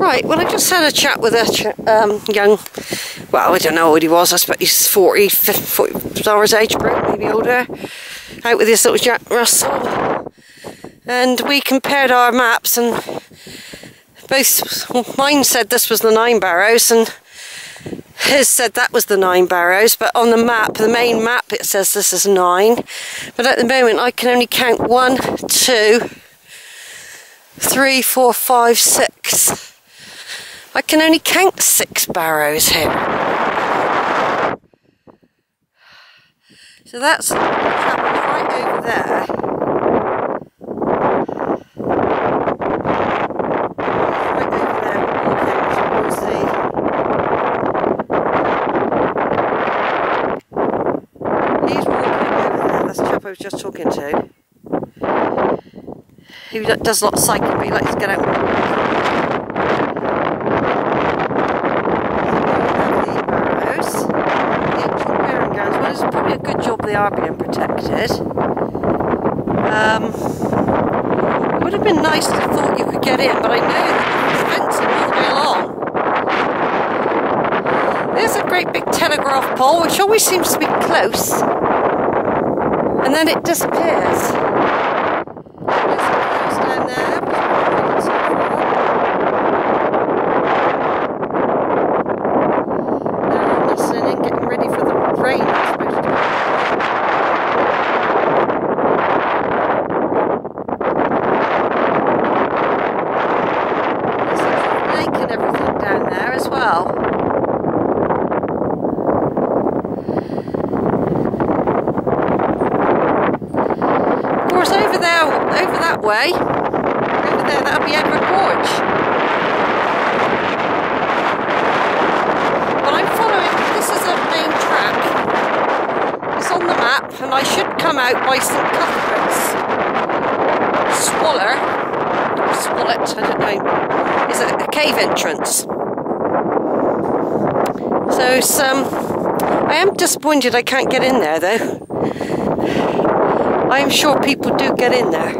Right, well, I just had a chat with a um, young, well, I don't know what he was, I suppose he's 40, 50, 40 hours age group, maybe older, out with this little Jack Russell. And we compared our maps, and both, mine said this was the Nine Barrows, and his said that was the Nine Barrows, but on the map, the main map, it says this is nine. But at the moment, I can only count one, two, three, four, five, six. I can only count six barrows here. So that's right over there. I was just talking to. He does of cycling, but he likes to get out it's probably a good job they are being protected. Um, it would have been nice to thought you could get in, but I know that fencing all the way along. There's a great big telegraph pole, which always seems to be close, and then it disappears. Way. Over there, that'll be Ebbor Gorge. But I'm following, this is a main track. It's on the map, and I should come out by St Cuthbert's. Swaller, Swallet, I don't know, is a, a cave entrance. So some, um, I am disappointed I can't get in there though. I am sure people do get in there.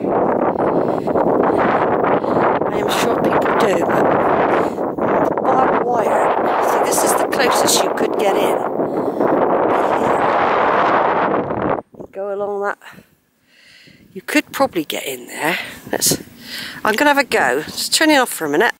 I am sure people do, but barbed wire. See, this is the closest you could get in. Go along that. You could probably get in there. Let's. I'm going to have a go. Just turn it off for a minute.